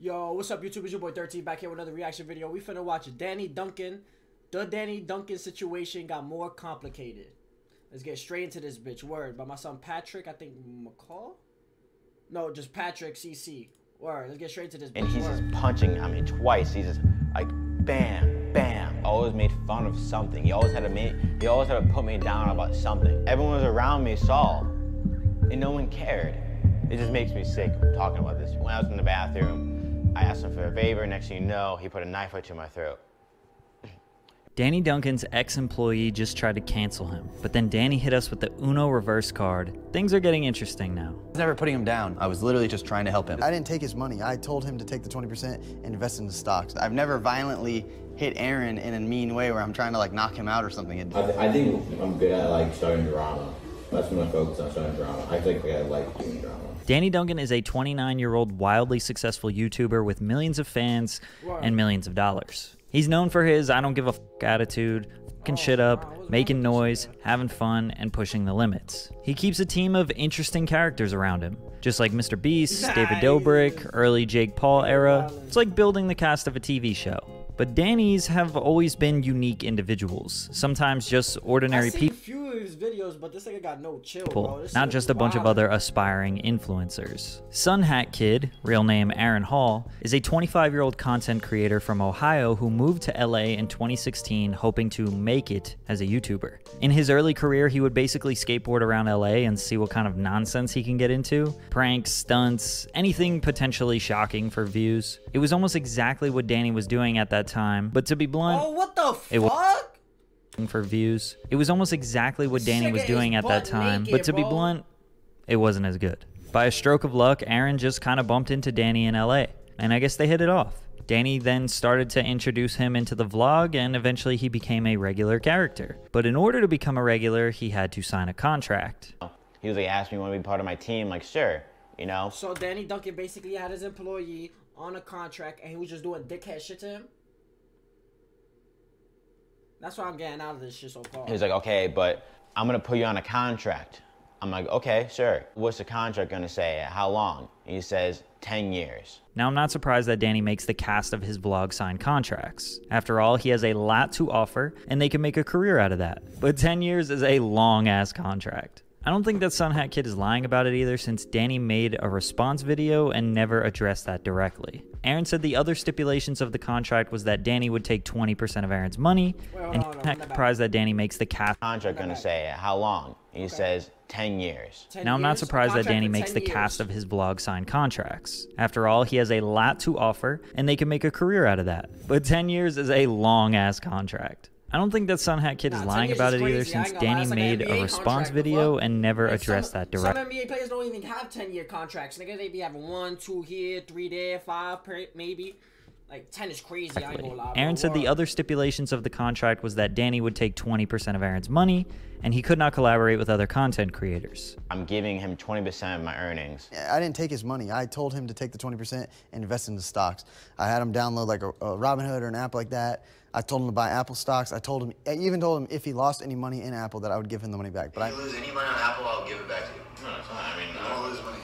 Yo, what's up, YouTube? It's your boy 13 back here with another reaction video. We finna watch Danny Duncan. The Danny Duncan situation got more complicated. Let's get straight into this bitch. Word by my son Patrick, I think McCall? No, just Patrick CC. Word. Let's get straight to this bitch. And he's Word. just punching, I mean, twice. He's just like, bam, bam. Always made fun of something. He always had to make, he always had to put me down about something. Everyone was around me saw, and no one cared. It just makes me sick talking about this. When I was in the bathroom, I asked him for a favor. Next thing you know, he put a knife right to my throat. Danny Duncan's ex employee just tried to cancel him, but then Danny hit us with the Uno reverse card. Things are getting interesting now. I was never putting him down. I was literally just trying to help him. I didn't take his money. I told him to take the 20% and invest in the stocks. I've never violently hit Aaron in a mean way where I'm trying to like knock him out or something. I, th- I think I'm good at like starting drama. That's when I focus on starting drama. I think I like doing drama. Danny Duncan is a 29 year old wildly successful YouTuber with millions of fans and millions of dollars. He's known for his I don't give a f attitude, fucking shit up, making noise, having fun, and pushing the limits. He keeps a team of interesting characters around him, just like Mr. Beast, David Dobrik, early Jake Paul era. It's like building the cast of a TV show. But Danny's have always been unique individuals, sometimes just ordinary people few of his videos, but this nigga got no chill, bro. not just a bunch of other aspiring influencers. Sun Hat Kid, real name Aaron Hall, is a 25 year old content creator from Ohio who moved to LA in 2016 hoping to make it as a YouTuber. In his early career, he would basically skateboard around LA and see what kind of nonsense he can get into pranks, stunts, anything potentially shocking for views. It was almost exactly what Danny was doing at that time, but to be blunt, Oh, what the It wa- fuck? for views. It was almost exactly what Danny was doing at that time, naked, but to be blunt, it wasn't as good. By a stroke of luck, Aaron just kind of bumped into Danny in LA, and I guess they hit it off. Danny then started to introduce him into the vlog, and eventually he became a regular character. But in order to become a regular, he had to sign a contract. He was like, asked me, want to be part of my team? Like, sure, you know? So Danny Duncan basically had his employee on a contract and he was just doing dickhead shit to him? That's what I'm getting out of this shit so far. He was like, okay, but I'm gonna put you on a contract. I'm like, okay, sure. What's the contract gonna say? How long? He says, 10 years. Now, I'm not surprised that Danny makes the cast of his vlog sign contracts. After all, he has a lot to offer, and they can make a career out of that. But 10 years is a long ass contract. I don't think that Sun Hat Kid is lying about it either, since Danny made a response video and never addressed that directly. Aaron said the other stipulations of the contract was that Danny would take 20% of Aaron's money, Wait, and on, hold on, he's that not surprised that Danny makes the cast. Contract gonna say, how long? He says, 10 years. 10 Now, I'm not years? surprised that Danny makes the years. cast of his vlog sign contracts. After all, he has a lot to offer, and they can make a career out of that. But 10 years is a long ass contract. I don't think that Sun Hat Kid Nah, is lying about is it either, since ain't gonna lie, Danny like made a response video and never Like, addressed some, that directly. Some NBA players don't even have 10 year contracts. Nigga, they be having one, two here, three there, five per, maybe. Like, 10 is crazy. I ain't gonna lie. Aaron said the other stipulations of the contract was that Danny would take 20% of Aaron's money, and he could not collaborate with other content creators. I'm giving him 20% of my earnings. I didn't take his money. I told him to take the 20% and invest in the stocks. I had him download like a, a Robinhood or an app like that. I told him to buy Apple stocks. I told him, I even told him if he lost any money in Apple that I would give him the money back. But If you I, lose any money on Apple, I'll give it back to you. No, it's not. I mean, You won't lose money.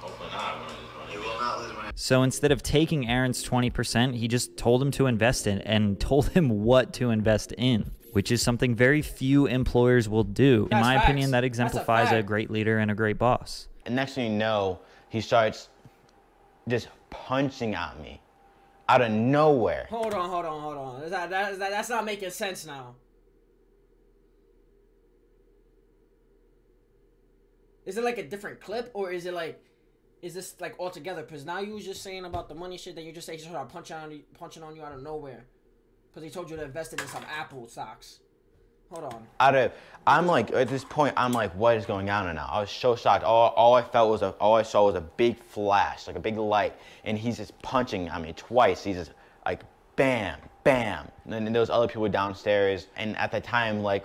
hopefully not. I'm gonna lose money. You will not lose money. So instead of taking Aaron's 20%, he just told him to invest in and told him what to invest in, which is something very few employers will do. In That's my facts. opinion, that That's a exemplifies a great leader and a great boss. And next thing you know, he starts just punching at me out of nowhere. Hold on, hold on, hold on. Is that, that, is that, that's not making sense now. Is it like a different clip or is it like is this like all together? Because now you was just saying about the money shit that you just say he started punching on you punching on you out of nowhere. Because he told you to invest in some Apple stocks. Hold on. Out of, I'm like at this point, I'm like, what is going on right now? I was so shocked. All, all I felt was a, all I saw was a big flash, like a big light, and he's just punching at me twice. He's just like, bam, bam. And then there was other people downstairs, and at the time, like,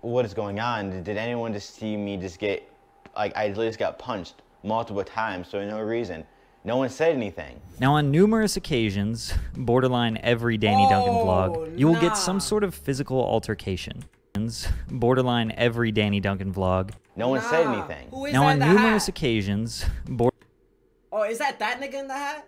what is going on? Did anyone just see me just get, like, I just got punched multiple times for no reason. No one said anything. Now, on numerous occasions, borderline every Danny Duncan Oh, vlog, you will nah. get some sort of physical altercation. Borderline every Danny Duncan vlog. No one said anything. Who is Now, that on the numerous hat? occasions, bor- Oh, is that that nigga in the hat?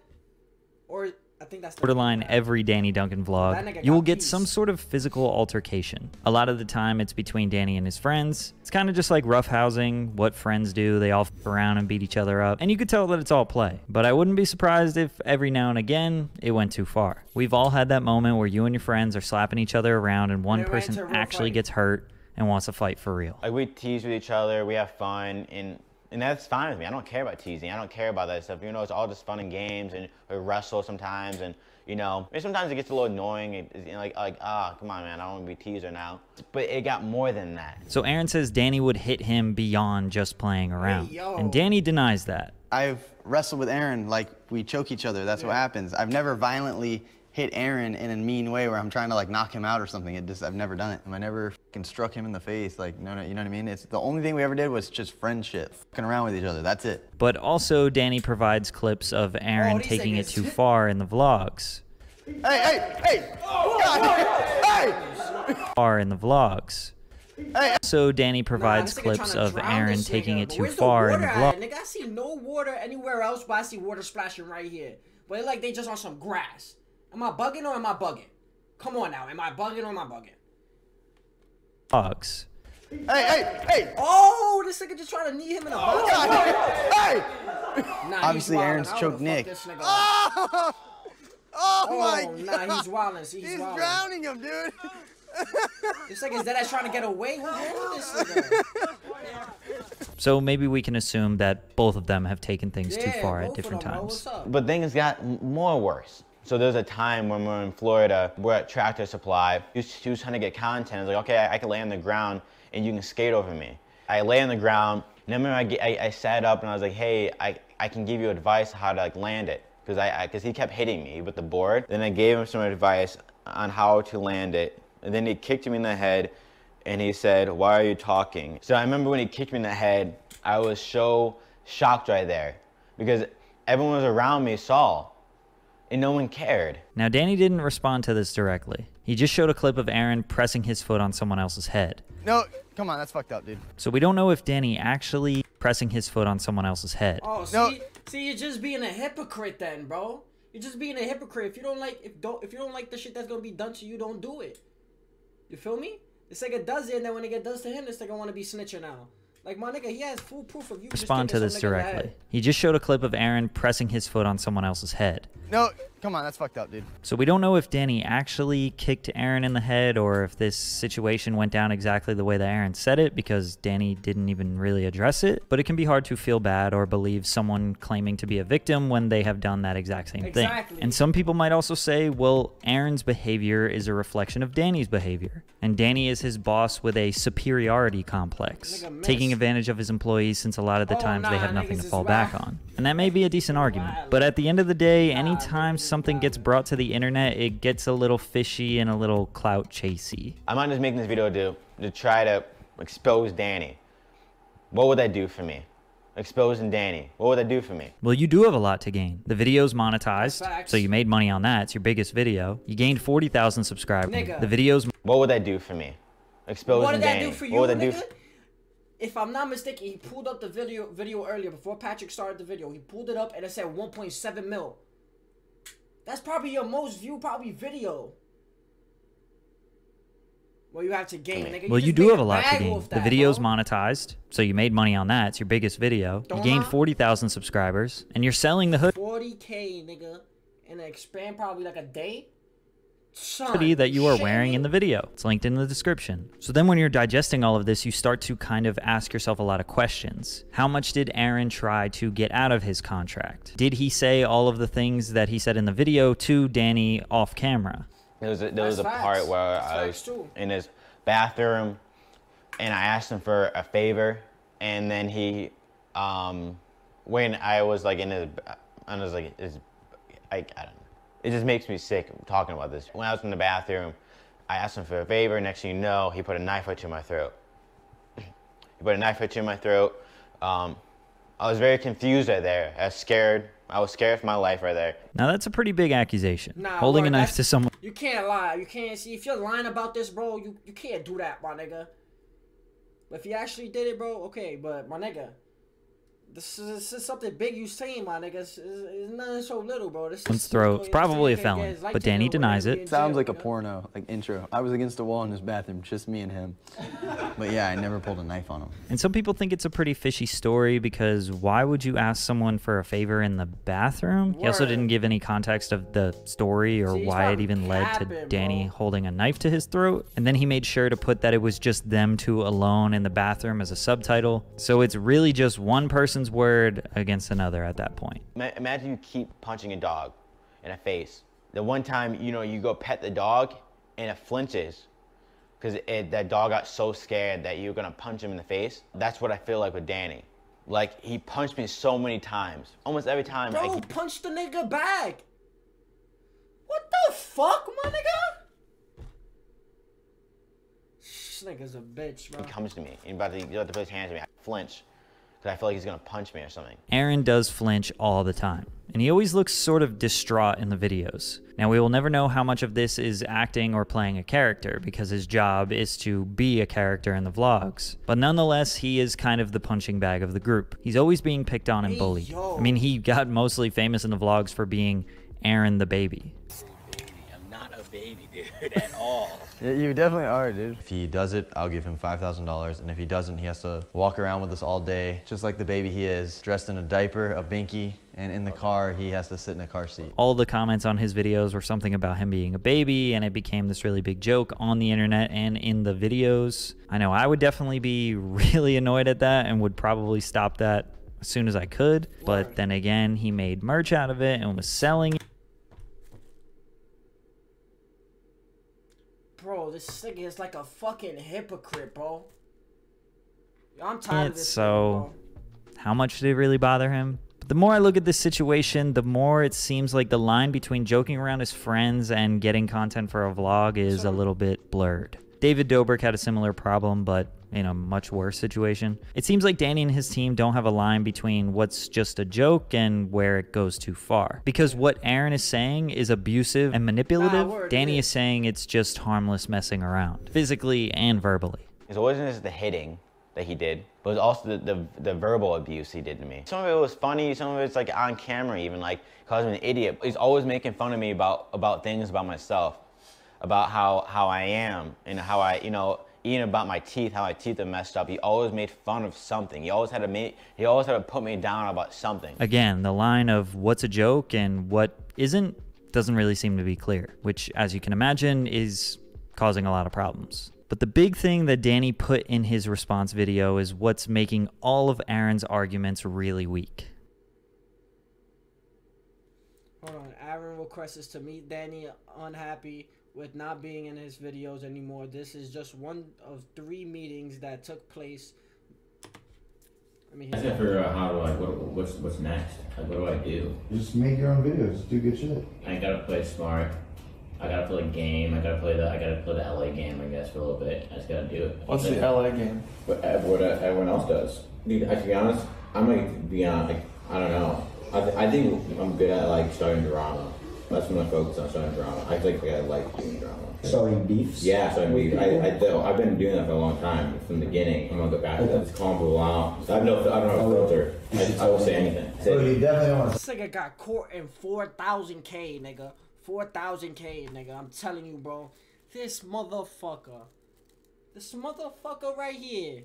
Or I think that's the borderline every Danny Duncan vlog, you will get peace. some sort of physical altercation. A lot of the time, it's between Danny and his friends. It's kind of just like roughhousing, what friends do. They all f around and beat each other up. And you could tell that it's all play. But I wouldn't be surprised if every now and again it went too far. We've all had that moment where you and your friends are slapping each other around and one it ran to person actually fight. gets hurt and wants to fight for real. Like we tease with each other, we have fun, and and that's fine with me. I don't care about teasing. I don't care about that stuff. You know, it's all just fun and games, and we wrestle sometimes, and you know, maybe sometimes it gets a little annoying. It, it's like like ah, come on, man, I don't want to be a teaser now. But it got more than that. So Aaron says Danny would hit him beyond just playing around. yo. And Danny denies that. I've wrestled with Aaron like we choke each other. That's what happens. I've never violently hit Aaron in a mean way where I'm trying to like knock him out or something. It just I've never done it. I never fucking struck him in the face. Like, no, no, you know what I mean? It's the only thing we ever did was just friendship, fucking around with each other. That's it. But also, Danny provides clips of Aaron oh, these taking it too far in the vlogs. Hey, hey, hey! God, hey! Far in the vlogs. Hey, So Danny provides Nah, clips of Aaron taking it too far in the water at? vlog. Nigga, I see no water anywhere else, but I see water splashing right here. But it like they just on some grass. Am I bugging or am I bugging? Come on now, am I bugging or am I bugging? Vlogs. Hey, hey, hey! Oh, this nigga just trying to knee him in the oh, balls. God, hey! Nah, Obviously, wildin'. Aaron's choked Nick. this nigga up. Oh, oh, Oh, my nah, God! he's wildin'. See, he's, He's wildin'. drowning him, dude. This nigga's dead ass trying to get away. What's this nigga? So maybe we can assume that both of them have taken things too far at different times. But things got more worse. So there's a time when we're in Florida, we're at Tractor Supply. He was, trying to get content. I was like, okay, I, I can lay on the ground and you can skate over me. I lay on the ground. And then I, I, I sat up and I was like, hey, I, I can give you advice how to like land it. Because I, because he kept hitting me with the board. Then I gave him some advice on how to land it. And then he kicked me in the head and he said, why are you talking? So I remember when he kicked me in the head, I was so shocked right there because everyone was around me saw and no one cared. Now, Danny didn't respond to this directly. He just showed a clip of Aaron pressing his foot on someone else's head. No, come on, that's fucked up, dude. So we don't know if Danny actually pressing his foot on someone else's head. Oh, see, No. see, you're just being a hypocrite then, bro. You're just being a hypocrite. If you don't like, if don't, if you don't like the shit that's gonna be done to you, don't do it. You feel me? This nigga does it, and then when it get does to him, this nigga wanna be snitching now. Like my nigga, he has full proof of you. just Respond to this some nigga in the directly. He just showed a clip of Aaron pressing his foot on someone else's head. No, come on, that's fucked up, dude. So we don't know if Danny actually kicked Aaron in the head or if this situation went down exactly the way that Aaron said it because Danny didn't even really address it. But it can be hard to feel bad or believe someone claiming to be a victim when they have done that exact same Exactly. thing. And some people might also say, well, Aaron's behavior is a reflection of Danny's behavior. And Danny is his boss with a superiority complex, taking advantage of his employees since a lot of the Oh, times they have nothing to fall back on. And that may be a decent argument. But at the end of the day, anytime something gets brought to the internet, it gets a little fishy and a little clout chasey. I'm not just making this video to, to try to expose Danny. What would that do for me? Exposing Danny. What would that do for me? Well, you do have a lot to gain. The video's monetized, so you made money on that. It's your biggest video. You gained 40,000 subscribers. Nigga. The video's What would that do for me? Exposing Danny. What did that Danny. do for you, what would that do? Nigga? If I'm not mistaken, he pulled up the video video earlier before Patrick started the video. He pulled it up and it said 1.7 mil. That's probably your most viewed probably video. Well, you have to gain, nigga. Well, you do have a lot to gain. off The video's bro. monetized, so you made money on that. It's your biggest video. You Don't gained I? 40,000 subscribers, and you're selling the hood 40k, nigga, in a span probably like a day. Son, hoodie that you are wearing in the video. It's linked in the description. So then when you're digesting all of this, you start to kind of ask yourself a lot of questions. How much did Aaron try to get out of his contract? Did he say all of the things that he said in the video to Danny off camera? There was a, there was a part where That's I was too. in his bathroom and I asked him for a favor, and then he, um, when I was like in his, I was like his, I, I don't know. It just makes me sick talking about this. When I was in the bathroom, I asked him for a favor. Next thing you know, he put a knife right to my throat. he put a knife right to my throat. Um, I was very confused right there. I was scared. I was scared for my life right there. Now that's a pretty big accusation. Nah, Holding a knife to someone You can't lie. You can't see if you're lying about this, bro. You you can't do that, my nigga. But if you actually did it, bro, okay. But my nigga, This is, this is something big you saying, my nigga. It's, it's, it's nothing so little, bro. This Someone's is throat. It's probably a This felon, get but Danny denies and it. Sounds like a porno, like intro. I was against a wall in his bathroom, just me and him. but yeah, I never pulled a knife on him. And some people think it's a pretty fishy story because why would you ask someone for a favor in the bathroom? He also didn't give any context of the story or See, why it probably even led to Danny bro. holding a knife to his throat. And then he made sure to put that it was just them two alone in the bathroom as a subtitle. So it's really just one person's word against another at that point. Imagine you keep punching a dog in the face. The one time, you know, you go pet the dog and it flinches because that dog got so scared that you're gonna punch him in the face. That's what I feel like with Danny. Like he punched me so many times. Almost every time. Bro, like, he, punch the nigga back. What the fuck, my nigga? This nigga's a bitch, bro. he comes to me and about to, he's about to put his hands on me. I flinch because I feel like he's gonna punch me or something. Aaron does flinch all the time, and he always looks sort of distraught in the videos. Now, we will never know how much of this is acting or playing a character because his job is to be a character in the vlogs. But nonetheless, he is kind of the punching bag of the group. He's always being picked on and bullied. yo. I mean, he got mostly famous in the vlogs for being Aaron the baby. I'm not a baby, dude, at all. Yeah, you definitely are, dude. If he does it, I'll give him $5,000. And if he doesn't, he has to walk around with us all day, just like the baby he is, dressed in a diaper, a binky, and in the car, he has to sit in a car seat. All the comments on his videos were something about him being a baby, and it became this really big joke on the internet and in the videos. I know I would definitely be really annoyed at that and would probably stop that as soon as I could. But then again, he made merch out of it and was selling Bro, this nigga is like a fucking hypocrite, bro. I'm tired of It's so- bro. How much did it really bother him? But the more I look at this situation, the more it seems like the line between joking around his friends and getting content for a vlog is a little bit blurred. David Dobrik had a similar problem, but in a much worse situation. It seems like Danny and his team don't have a line between what's just a joke and where it goes too far. Because what Aaron is saying is abusive and manipulative, Nah, Danny is saying it's just harmless messing around, physically and verbally. It wasn't just the hitting that he did, but it was also the, the, the verbal abuse he did to me. Some of it was funny, some of it's like on camera even, like calls me an idiot. He's always making fun of me about, about things about myself, about how, how I am and how I, you know, about my teeth, how my teeth are messed up. He always made fun of something. He always had to make, he always had to put me down about something. Again, the line of what's a joke and what isn't doesn't really seem to be clear, which, as you can imagine, is causing a lot of problems. But the big thing that Danny put in his response video is what's making all of Aaron's arguments really weak. Hold on. Aaron requests to meet Danny unhappy with not being in his videos anymore. This is just one of three meetings that took place. I mean, I just gotta figure out how to like what what's what's next. Like what do I do? Just make your own videos. Do good shit. I gotta play smart. I gotta play the game. I gotta play the I gotta play the LA game. I guess for a little bit. I just gotta do it. What's the LA game? What, what uh, everyone else does. Dude, I, to be honest, I'm like be honest. Like, I don't know. I, th- I think I'm good at like starting drama. That's when I focus on starting drama. I think like, I like doing drama. Starting beefs. Yeah, starting with beef. I, people? I, though, I've been doing that for a long time from the beginning. I'm gonna go back to that. Just calm people out. I have no, I don't have a filter. I, I will say anything. So you Say, definitely don't want to this nigga got caught in 4,000K, nigga. 4,000K, nigga. I'm telling you, bro. This motherfucker. This motherfucker right here.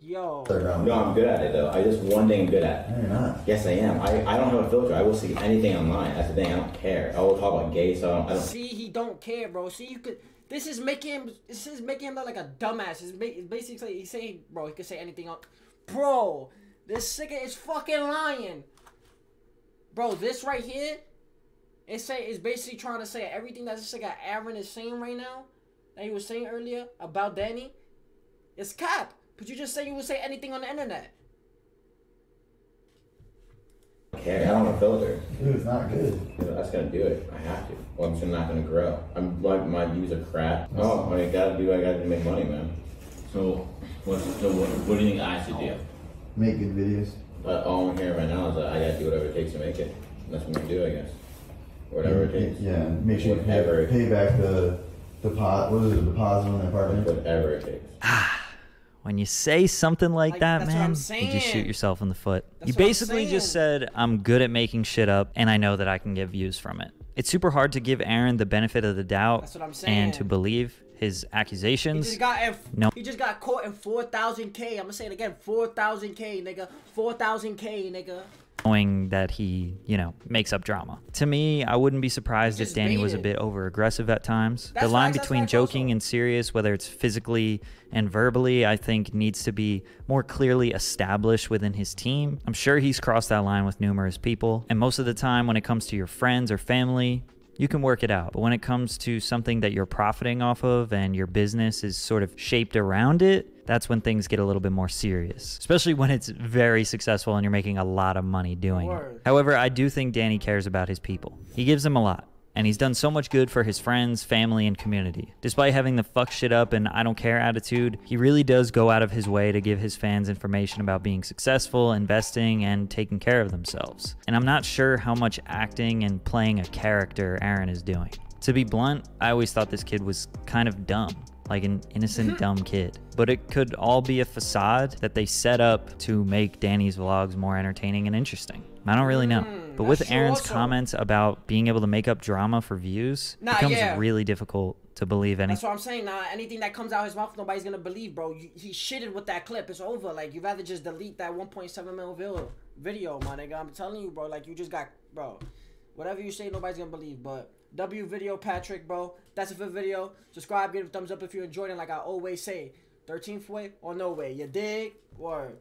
Yo. no, I'm good at it though. I just one thing I'm good at. No, you're not. Yes, I am. I, I don't have a filter. I will see anything online. That's the thing. I don't care. I will talk about gay stuff. I don't. See, he don't care, bro. See, you could. This is making him. This is making him look like a dumbass. It's, ba- basically he's saying, bro, he could say anything on. Bro, this nigga is fucking lying. Bro, this right here, it say it's basically trying to say everything that this nigga Aaron is saying right now, that he was saying earlier about Danny, it's cap. But you just say you would say anything on the internet. care. I don't have a filter. Dude, it's not good. I just gotta do it. I have to. Or I'm just not gonna grow. I'm like my views are crap. Oh, oh I gotta do. I gotta make money, man. So, what? So what, what do you think I should do? Make good videos. But all I'm hearing right now is that I gotta do whatever it takes to make it. That's what I'm gonna do, I guess. Whatever it takes. Yeah, make sure you pay, pay back the the pot. What is it? Deposit on the apartment. Whatever it takes. Ah. When you say something like, Like, that, that's what I'm man, you just shoot yourself in the foot. That's you basically just said, I'm good at making shit up, and I know that I can get views from it. It's super hard to give Aaron the benefit of the doubt That's what I'm and to believe his He accusations. just got No. he just got caught in 4,000k. I'm gonna say it again, 4,000k, nigga. 4,000k, nigga. Knowing that he, you know, makes up drama. To me, I wouldn't be surprised if Danny was a bit over aggressive at times. That's the line that's between joking and serious, whether it's physically and verbally, I think needs to be more clearly established within his team. I'm sure he's crossed that line with numerous people, and most of the time when it comes to your friends or family, you can work it out. But when it comes to something that you're profiting off of and your business is sort of shaped around it, that's when things get a little bit more serious, especially when it's very successful and you're making a lot of money doing it. However, I do think Danny cares about his people. He gives them a lot. And he's done so much good for his friends, family, and community. Despite having the fuck shit up and I don't care attitude, he really does go out of his way to give his fans information about being successful, investing, and taking care of themselves. And I'm not sure how much acting and playing a character Aaron is doing. To be blunt, I always thought this kid was kind of dumb like an innocent dumb kid. But it could all be a facade that they set up to make Danny's vlogs more entertaining and interesting. I don't really know. Hmm. But with Aaron's also. comments about being able to make up drama for views, Nah, it becomes yeah. really difficult to believe That's anything. what I'm saying. Nah, anything that comes out his mouth, nobody's gonna believe, bro. You, he shitted with that clip. It's over. Like you rather just delete that 1.7 mil vil- video, my nigga. I'm telling you, bro. Like you just got, bro. Whatever you say, nobody's gonna believe. But W video, Patrick, bro. That's it for the video. Subscribe, give it a thumbs up if you enjoyed it. Like I always say, 13th way or no way. You dig? Word.